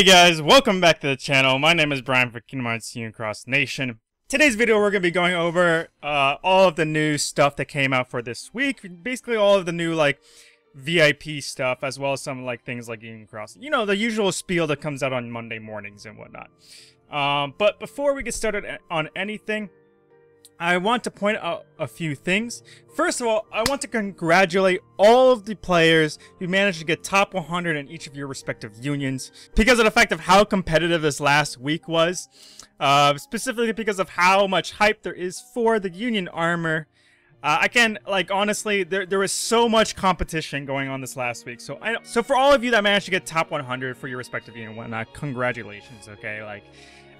Hey guys, welcome back to the channel. My name is Brian for Kingdom Hearts Union Cross Nation. Today's video we're going to be going over uh, all of the new stuff that came out for this week. Basically all of the new like VIP stuff as well as some like things like Union Cross. You know, the usual spiel that comes out on Monday mornings and whatnot. Um, but before we get started on anything, I want to point out a few things. First of all, I want to congratulate all of the players who managed to get top 100 in each of your respective unions because of the fact of how competitive this last week was. Uh, specifically because of how much hype there is for the union armor. Uh, I can, like, honestly, there, there was so much competition going on this last week. So, I, so for all of you that managed to get top 100 for your respective union and whatnot, congratulations, okay? Like,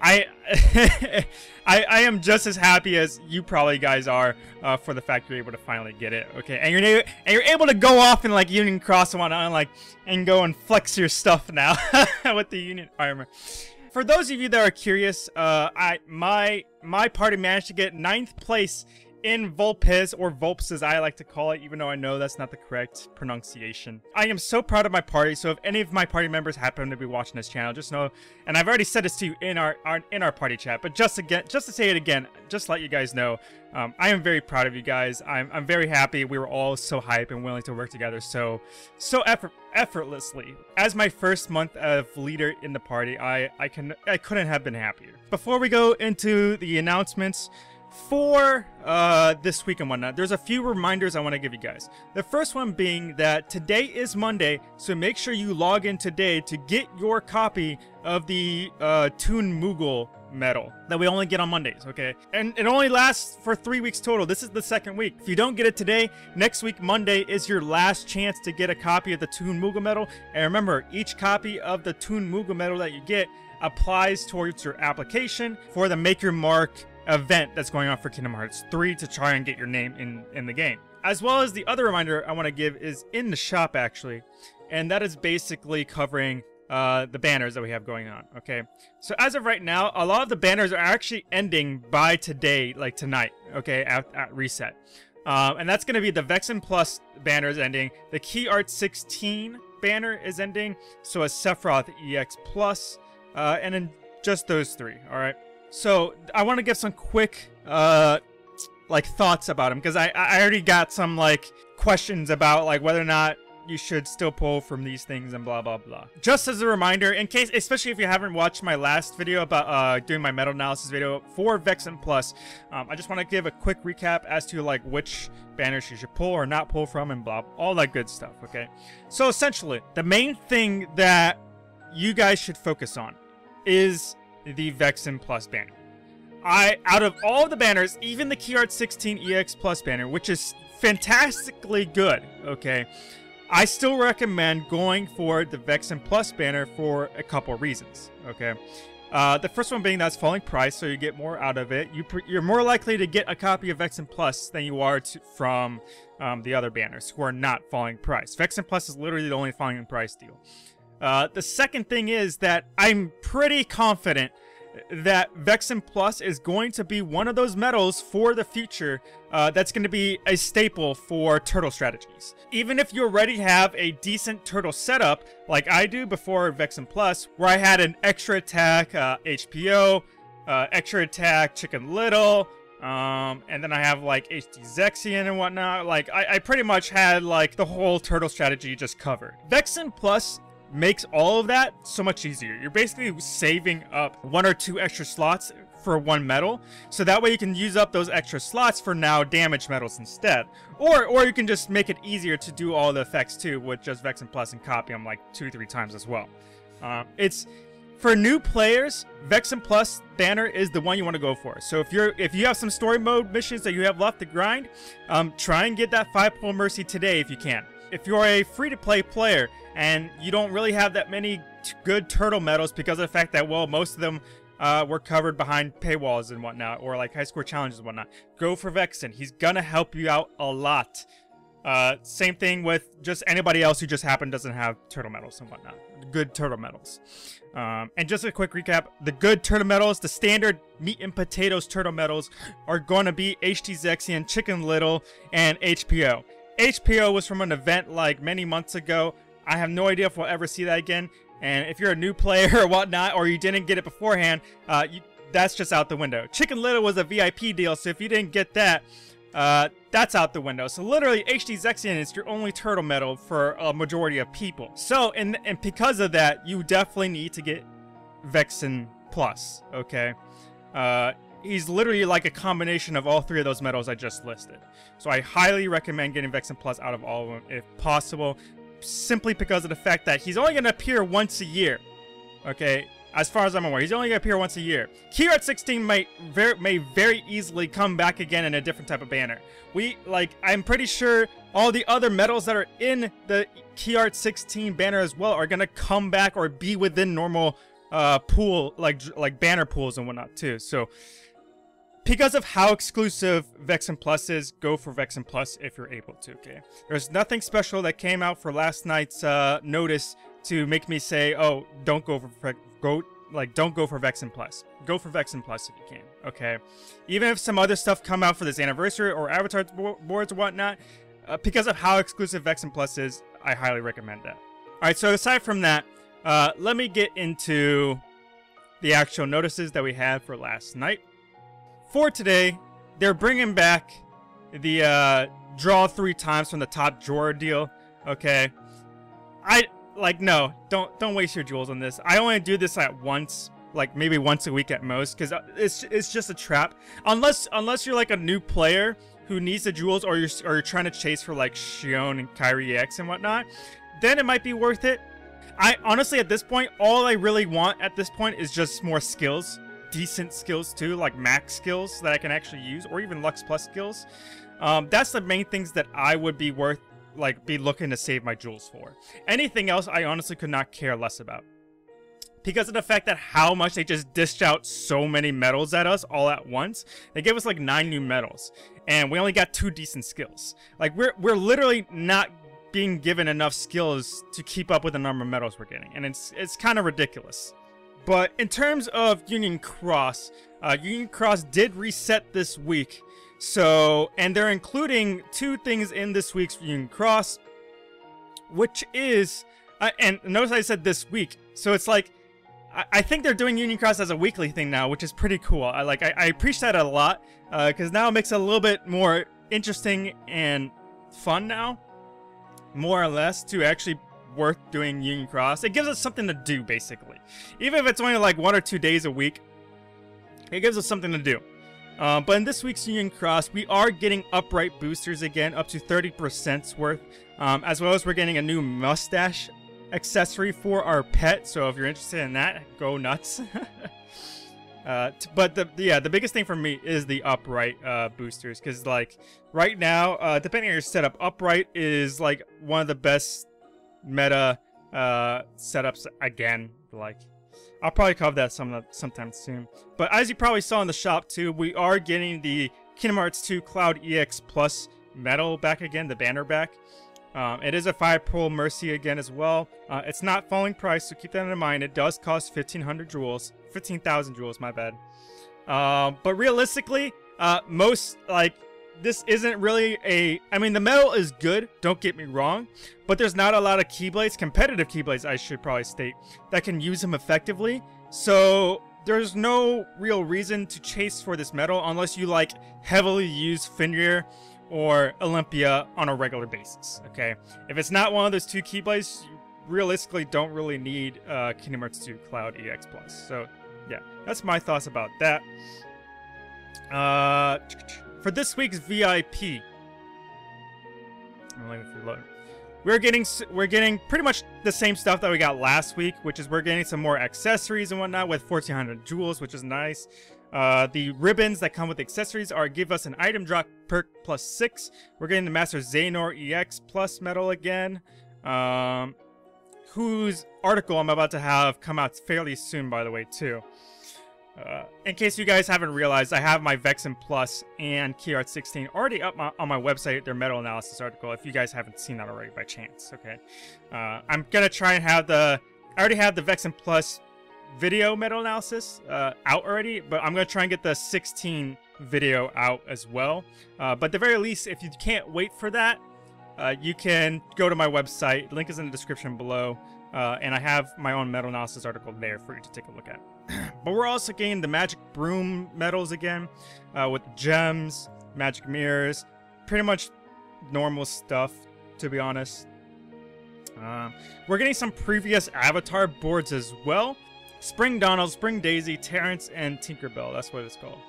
I, I, I am just as happy as you probably guys are uh, for the fact you're able to finally get it. Okay, and you're and you're able to go off and like Union Cross and whatnot, and like and go and flex your stuff now with the Union armor. For those of you that are curious, uh, I my my party managed to get ninth place in Vulpes, or Volps as I like to call it, even though I know that's not the correct pronunciation. I am so proud of my party, so if any of my party members happen to be watching this channel, just know, and I've already said this to you in our, our in our party chat, but just again, just to say it again, just let you guys know, um, I am very proud of you guys. I'm, I'm very happy we were all so hype and willing to work together so so effort, effortlessly. As my first month of leader in the party, I I can I couldn't have been happier. Before we go into the announcements, for uh, this week and whatnot, there's a few reminders I want to give you guys. The first one being that today is Monday, so make sure you log in today to get your copy of the uh, Toon Moogle medal that we only get on Mondays, okay? And it only lasts for three weeks total. This is the second week. If you don't get it today, next week, Monday, is your last chance to get a copy of the Toon Moogle medal. And remember, each copy of the Toon Moogle medal that you get applies towards your application for the Make Your Mark event that's going on for Kingdom Hearts 3 to try and get your name in, in the game. As well as the other reminder I want to give is in the shop, actually. And that is basically covering uh, the banners that we have going on, okay? So as of right now, a lot of the banners are actually ending by today, like tonight, okay, at, at reset. Um, and that's going to be the Vexen Plus banner is ending. The Key Art 16 banner is ending. So a Sephiroth EX Plus. Uh, and then just those three, all right? So I want to give some quick, uh, like thoughts about him because I I already got some like questions about like whether or not you should still pull from these things and blah blah blah. Just as a reminder, in case, especially if you haven't watched my last video about uh, doing my medal analysis video for Vexen Plus, um, I just want to give a quick recap as to like which banners you should pull or not pull from and blah, all that good stuff. Okay, so essentially, the main thing that you guys should focus on is the Vexen Plus banner. I, out of all the banners, even the Key Art 16 EX Plus banner, which is fantastically good, okay, I still recommend going for the Vexen Plus banner for a couple reasons, okay? Uh, the first one being that's falling price, so you get more out of it. You are more likely to get a copy of Vexen Plus than you are to, from um, the other banners who are not falling price. Vexen Plus is literally the only falling price deal. Uh, the second thing is that I'm pretty confident that Vexen Plus is going to be one of those medals for the future uh, that's going to be a staple for turtle strategies. Even if you already have a decent turtle setup, like I do before Vexen Plus, where I had an extra attack uh, HPO, uh, extra attack Chicken Little, um, and then I have like HD Zexion and whatnot. Like I, I pretty much had like the whole turtle strategy just covered. Vexen Plus makes all of that so much easier. You're basically saving up one or two extra slots for one medal, so that way you can use up those extra slots for now damage medals instead. Or or you can just make it easier to do all the effects too with just Vexen Plus and copy them like two, three times as well. Uh, it's for new players, Vexen Plus banner is the one you want to go for. So if you're if you have some story mode missions that you have left to grind, um, try and get that five pull mercy today if you can. If you're a free-to-play player and you don't really have that many good turtle medals because of the fact that, well, most of them uh, were covered behind paywalls and whatnot, or like high score challenges and whatnot. Go for Vexen. He's gonna help you out a lot. Uh, same thing with just anybody else who just happened doesn't have turtle medals and whatnot. Good turtle medals. Um, and just a quick recap, the good turtle medals, the standard meat and potatoes turtle medals are going to be HD Zexion, Chicken Little, and HPO. HPO was from an event like many months ago. I have no idea if we'll ever see that again. And if you're a new player or whatnot, or you didn't get it beforehand, uh, you, that's just out the window. Chicken Little was a VIP deal, so if you didn't get that, uh, that's out the window. So literally, HD Zexion is your only turtle medal for a majority of people. So, and, and because of that, you definitely need to get Vexen Plus, okay? Uh, he's literally like a combination of all three of those medals I just listed. So I highly recommend getting Vexen Plus out of all of them if possible, simply because of the fact that he's only going to appear once a year, okay? As far as I'm aware, he's only appear once a year. Key Art 16 might very, may very easily come back again in a different type of banner. We, like, I'm pretty sure all the other medals that are in the Key Art 16 banner as well are to come back or be within normal uh, pool, like, like banner pools and whatnot too. So, because of how exclusive Vexen Plus is, go for Vexen Plus if you're able to, okay? There's nothing special that came out for last night's uh, notice to make me say, oh, don't go for go like don't go for Vexen Plus. Go for Vexen Plus if you can. Okay, even if some other stuff come out for this anniversary or avatar boards or whatnot, uh, because of how exclusive Vexen Plus is, I highly recommend that. All right, so aside from that, uh, let me get into the actual notices that we had for last night. For today, they're bringing back the uh, draw three times from the top drawer deal. Okay, I like no don't don't waste your jewels on this. I only do this at once like maybe once a week at most because uh, it's it's just a trap. Unless unless you're like a new player who needs the jewels or you're or you're trying to chase for like Xion and Kairi X and whatnot then it might be worth it. I honestly at this point all i really want at this point is just more skills decent skills too like max skills that i can actually use or even lux plus skills. Um, that's the main things that i would be worth like be looking to save my jewels for. Anything else I honestly could not care less about. Because of the fact that how much they just dished out so many medals at us all at once. They gave us like nine new medals. And we only got two decent skills. Like we're we're literally not being given enough skills to keep up with the number of medals we're getting. And it's it's kind of ridiculous. But in terms of Union Cross, uh, Union Cross did reset this week so, and they're including two things in this week's Union Cross, which is, uh, and notice I said this week, so it's like, I, I, think they're doing Union Cross as a weekly thing now, which is pretty cool. I like, I, I appreciate that a lot, because uh, now it makes it a little bit more interesting and fun now, more or less, to actually worth doing Union Cross. It gives us something to do, basically. Even if it's only like one or two days a week, it gives us something to do. Uh, but in this week's Union Cross, we are getting upright boosters again, up to 30% worth, um, as well as we're getting a new mustache accessory for our pet. So if you're interested in that, go nuts. uh, but the yeah, the biggest thing for me is the upright uh, boosters, because like right now, uh, depending on your setup, upright is like one of the best meta uh, setups again. Like I'll probably cover that some sometime soon. But as you probably saw in the shop too, we are getting the Kingdom Hearts 2 Cloud EX Plus medal back again, the banner back. Um, it is a 5 Pull Mercy again as well. Uh, it's not falling price, so keep that in mind. It does cost 1,500 jewels. 15,000 jewels, my bad. Um, but realistically, uh, most, like, this isn't really a... I mean, the medal is good, don't get me wrong, but there's not a lot of Keyblades, competitive Keyblades, I should probably state, that can use them effectively. So there's no real reason to chase for this medal unless you, like, heavily use Fenrir or Olympia on a regular basis, okay? If it's not one of those two Keyblades, you realistically don't really need uh, Kingdom Hearts 2 Cloud EX+. Plus. So, yeah, that's my thoughts about that. Uh for this week's VIP. We're getting we're getting pretty much the same stuff that we got last week, which is we're getting some more accessories and whatnot with 1400 jewels, which is nice. Uh, the ribbons that come with accessories are give us an item drop perk plus six. We're getting the Master Xehanort EX plus medal again, um, whose article I'm about to have come out fairly soon, by the way, too. Uh, in case you guys haven't realized, I have my Vexen Plus and Key Art 16 already up my, on my website, their medal analysis article, if you guys haven't seen that already by chance, okay? Uh, I'm gonna try and have the... I already have the Vexen Plus video medal analysis uh, out already, but I'm gonna try and get the 16 video out as well. Uh, but the very least, if you can't wait for that, uh, you can go to my website. Link is in the description below. And I have my own medal analysis article there for you to take a look at. but we're also getting the magic broom medals again, uh, with gems, magic mirrors, pretty much normal stuff, to be honest. Uh, we're getting some previous avatar boards as well. Spring Donald, Spring Daisy, Terence, and Tinkerbell. That's what it's called.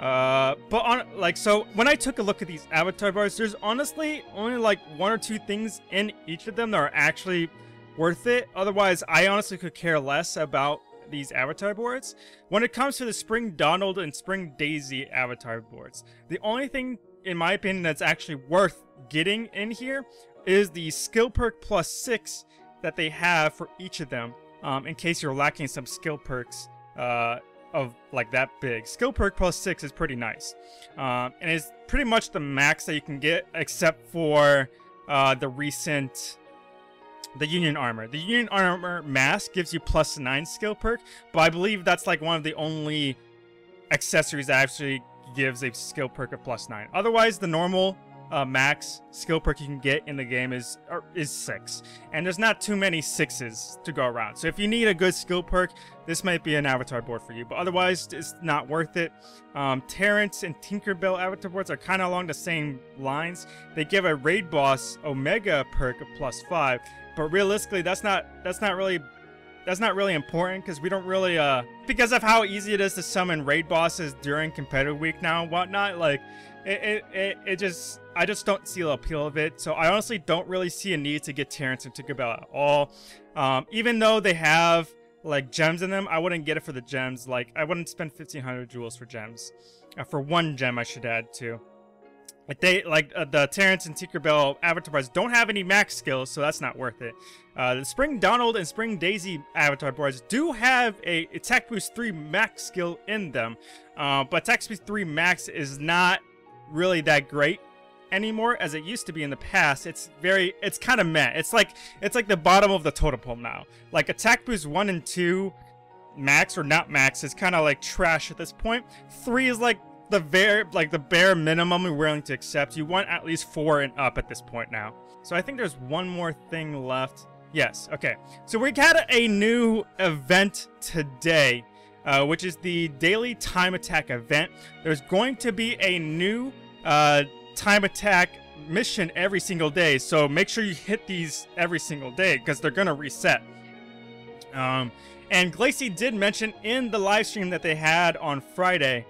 Uh, but on like so when I took a look at these avatar boards, there's honestly only like one or two things in each of them that are actually worth it. Otherwise, I honestly could care less about these avatar boards. When it comes to the Spring Donald and Spring Daisy avatar boards, the only thing, in my opinion, that's actually worth getting in here is the skill perk plus six that they have for each of them. Um, in case you're lacking some skill perks uh, of like that big. Skill perk plus six is pretty nice. Um, and it's pretty much the max that you can get except for uh, the recent the Union Armor. The Union Armor mask gives you plus 9 skill perk, but I believe that's like one of the only accessories that actually gives a skill perk of plus 9. Otherwise, the normal uh, max skill perk you can get in the game is is 6. And there's not too many 6s to go around. So if you need a good skill perk, this might be an avatar board for you. But otherwise, it's not worth it. Um, Terence and Tinkerbell avatar boards are kind of along the same lines. They give a raid boss Omega perk of plus 5, but realistically, that's not that's not really that's not really important because we don't really uh because of how easy it is to summon raid bosses during competitive week now and whatnot. Like it it, it, it just I just don't see the appeal of it. So I honestly don't really see a need to get Terence and Tinkerbell at all. Um, even though they have like gems in them, I wouldn't get it for the gems. Like I wouldn't spend 1500 jewels for gems. Uh, for one gem, I should add too. Like they like uh, the Terence and Tinkerbell avatar don't have any max skills, so that's not worth it. Uh, the Spring Donald and Spring Daisy avatar boards do have a attack boost 3 max skill in them, uh, but attack boost 3 max is not really that great anymore as it used to be in the past. It's very, it's kind of meh. It's like it's like the bottom of the totem pole now. Like attack boost 1 and 2 max or not max is kind of like trash at this point. 3 is like the very like the bare minimum we're willing to accept. You want at least four and up at this point now. So I think there's one more thing left. Yes, okay. So we had a new event today, uh, which is the daily time attack event. There's going to be a new uh, time attack mission every single day. So make sure you hit these every single day because they're going to reset. Um, and Glacy did mention in the live stream that they had on Friday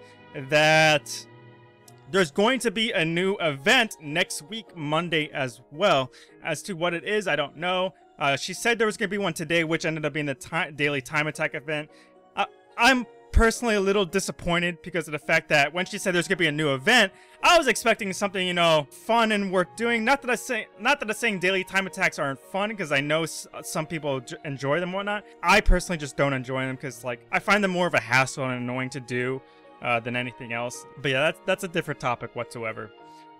that there's going to be a new event next week, Monday as well. As to what it is, I don't know. Uh, she said there was going to be one today, which ended up being the time, daily time attack event. Uh, I'm personally a little disappointed because of the fact that when she said there's going to be a new event, I was expecting something, you know, fun and worth doing. Not that I say, not that I'm saying daily time attacks aren't fun, because I know some people enjoy them, whatnot. I personally just don't enjoy them because, like, I find them more of a hassle and annoying to do uh, than anything else. But yeah, that's that's a different topic whatsoever.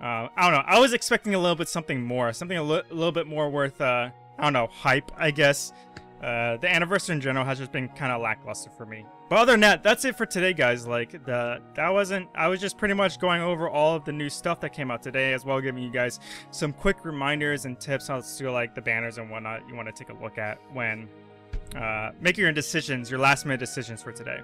Uh, I don't know. I was expecting a little bit something more, something a, li little bit more worth, uh, I don't know, hype, I guess. Uh, the anniversary in general has just been kind of lackluster for me. But other than that, that's it for today, guys. Like, the that wasn't... I was just pretty much going over all of the new stuff that came out today, as well giving you guys some quick reminders and tips on to, like, the banners and whatnot you want to take a look at when uh, making your decisions, your last-minute decisions for today.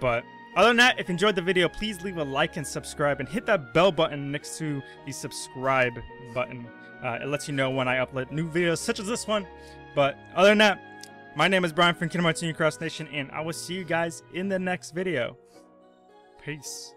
But other than that, if you enjoyed the video, please leave a like and subscribe and hit that bell button next to the subscribe button. Uh, it lets you know when I upload new videos such as this one. But other than that, my name is Brian from Kingdom Hearts Cross Nation, and I will see you guys in the next video. Peace.